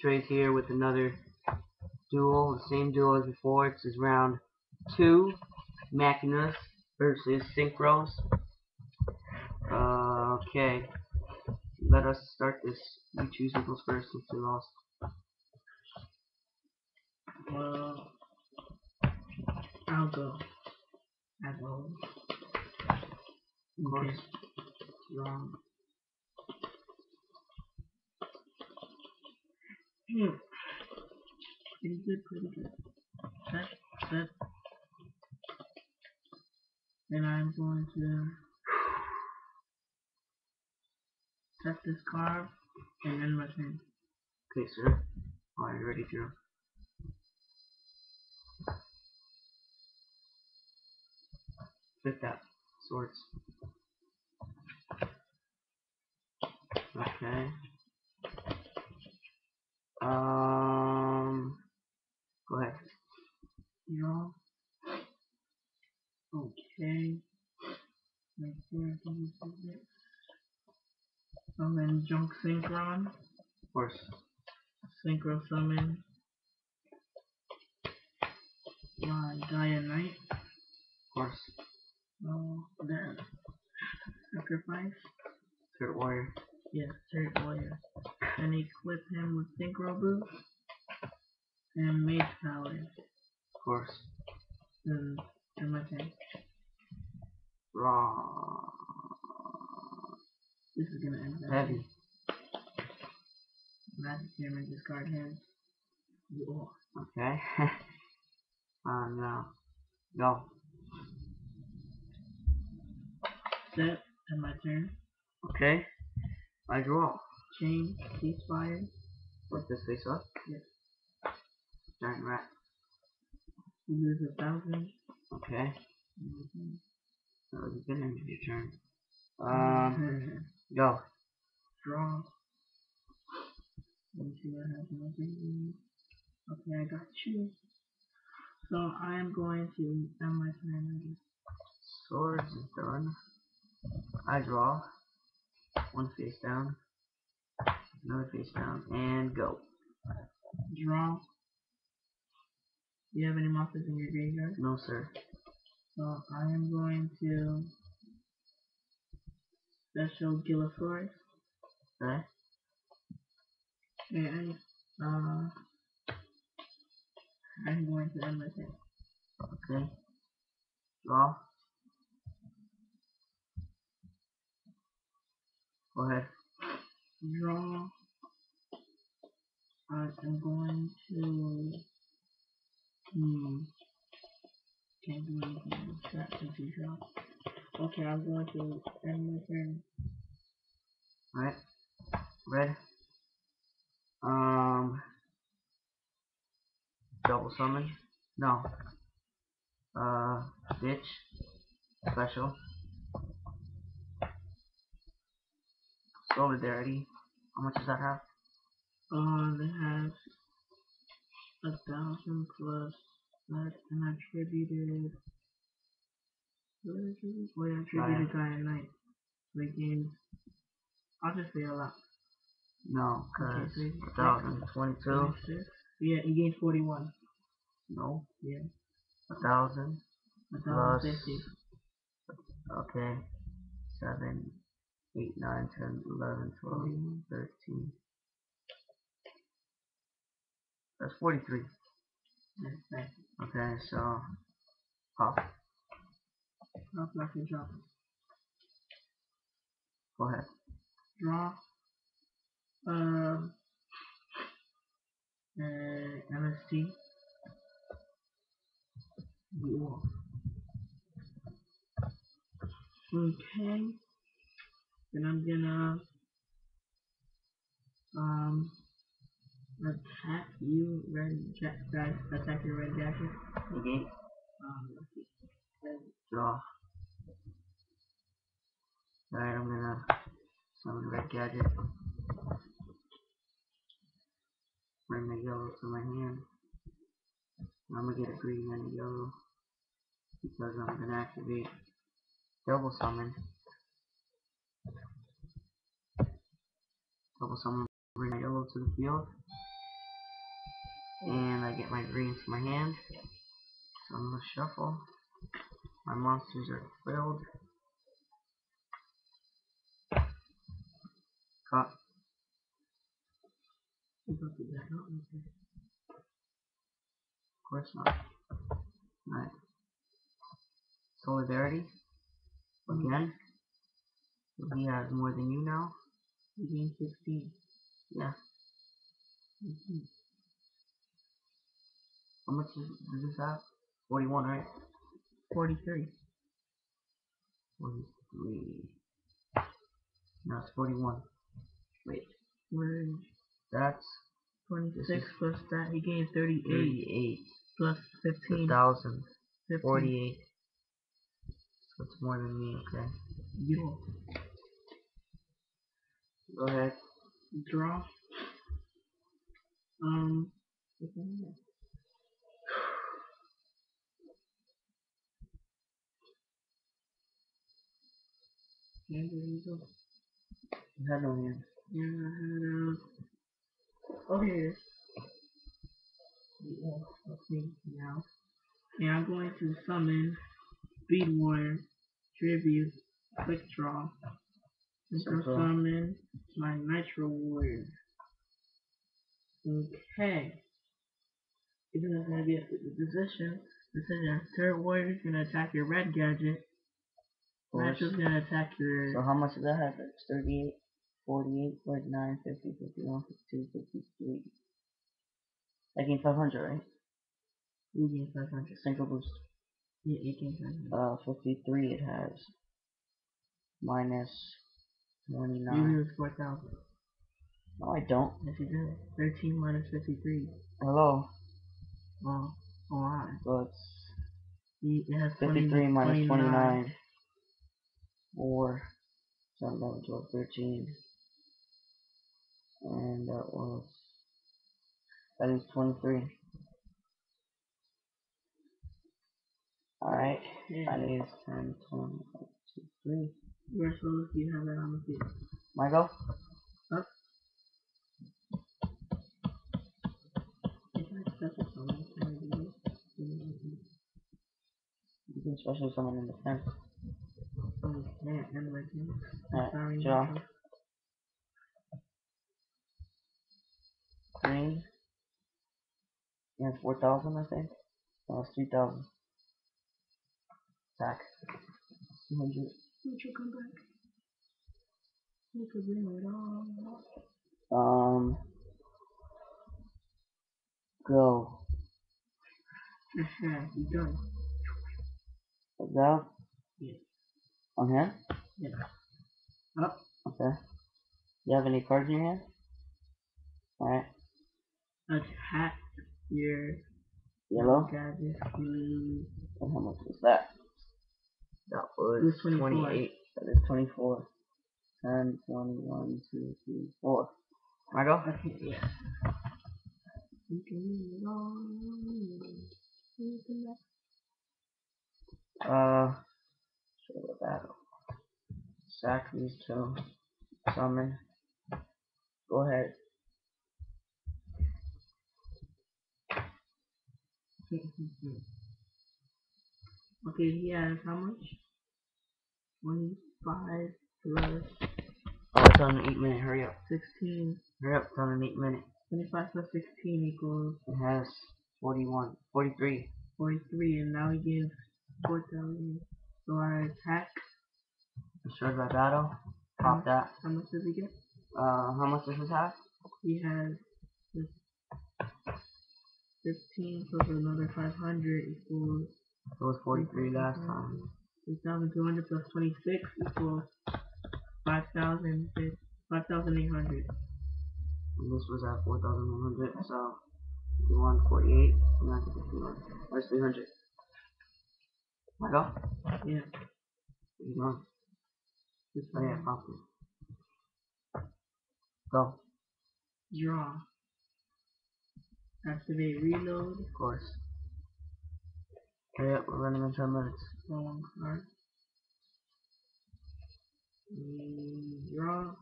Trey's here with another duel, the same duel as before. This is round two, Machinas versus Synchros. Uh, okay, let us start this. You choose goes first since you lost. Well, I'll go. As always. Of course. Wrong. Hmm. Pretty good, pretty good. Set, set. Then I'm going to set this card and then my turn. Okay, sir. Are you ready, Drew? Flip that. Swords. Okay. Synchron. Of course. Synchro Summon. My uh, Knight. Of course. Oh, then Sacrifice. Third warrior. Yes, Third Warrior. And equip him with Synchro Boost. And Mage Power. Of course. Then, then my turn. Raw. This is gonna end that. Heavy. Magic Him. You Okay. uh, no. Go. Set, and my turn. Okay. I draw. Chain, ceasefire. Flip this face up. Yes. Giant rat. You lose a thousand. Okay. Mhm. That was a good end of your turn. Um, go. Draw. Let me see what happens. Okay, I got you. So I am going to end my turn. Swords is done. I draw. One face down. Another face down. And go. Draw. Do you have any monsters in your graveyard? No, sir. So I am going to special Gilasaurus. Okay. And uh, I'm going to end my turn. Okay. Draw. Go ahead. Draw. I am going to. Hmm. Can't do anything with that since you draw. Okay, I'm going to end my turn. Alright. Red. Um. Double summon. No. Uh. Ditch. Special. Solidarity. How much does that have? Uh, they have a thousand plus that, an attributed. What did I attribute? Well, I attributed Gaia Knight. They gained. I'll just say a lot. No, because so it's 1022. 26. Yeah, he gained 41. No. Yeah. A thousand. A Plus. thousand fifty. Okay. 7, 8, 9, 10, 11, 12, 13. That's 43. Yes, thank you. Okay, so. Pop. Drop like a drop. Go ahead. Draw. Um. Uh, MST. War. Okay. Then I'm gonna um attack you, red jack guys. Attack your red gadget. Okay. Um, Draw. Alright, I'm gonna summon red gadget. Bring the yellow to my hand. I'm gonna get a green and a yellow because I'm gonna activate double summon. Double summon, bring my yellow to the field. And I get my green to my hand. So I'm gonna shuffle. My monsters are filled. Cut. You got the deck out. Of course not. Alright. Solidarity. Again. He has more than you now. You gain 16. Yeah. Mhm. How much does, does this have? 41, right? 43. 43. No, it's 41. Wait. Where is That's 26 is- plus that? He gained 38 38. plus 15. thousand. 48. So it's more than me, okay. You Go ahead. draw. Um. what's in there? Yeah, there you go. You had no hand. Yeah, Oh here it is. Yeah, that's me now. And I'm going to summon Speed Warrior, Tribute, Quick Draw. And to Super. summon my Nitro Warrior. Okay. Even though it's gonna be a position, decision. Third warrior is gonna attack your red gadget. Nitro's gonna attack your So how much does that have? It's 38, 48, 49, 50, 51, 52, 53. I gain 500, right? you gain 500. Single boost. Yeah, you gain 500. Uh, 53 it has. Minus You lose 4,000. No, I don't. Yes, you do. 13 minus 53. Hello. Well, alright. So it's You- It has 20, 53 minus 29. 29. 4, 7, 11, 12, 13. And that was, that is 23. Alright, Yeah. that is 10, 20, 2, 3. Where souls do you have that on the field? Michael go? If I special summon, can I do this? Mm, You can special summon in defense. Oh, you can't. And like, you- Alright, sorry. draw. Nitro. Green. Yeah, 4,000 I think. No, it's 3,000. Attack. 200. Nitro, come back. Nitro, bring it on. Um. Go. You done. Is that? Yeah. On hand? Yeah. Up. Okay. You have any cards in your hand? Alright. Attack your Yellow. gadget. You And how much was that? That was was 24. 28. That is 24. 10, 21, 2, 3, 4. I go? Okay, yeah. You can leave it on. You can let- Uh, show the battle. Sack these two. Summon. Go ahead. Okay, he has how much? 25 plus Oh, it's on an 8 minute. Hurry up. 16. Hurry up. It's on an 8 minute. 25 plus 16 equals It has 41. 43. 43, and now he gives 4,000. So I attack. Destroyed by battle. Pop that. How much does he get? Uh, how much does this have? He has 15 plus another 500 equals It was 43 last time. 3,200 plus 26 equals 5,000, 5,800. And this was at 4,100, so 51, 48, and that's 51. Where's 300? I go? Yeah. You going? This Oh yeah, one. popped it. Go, Draw. Activate reload. of course. Hurry up, we're running in 10 minutes. Draw one card. Mm, Draw.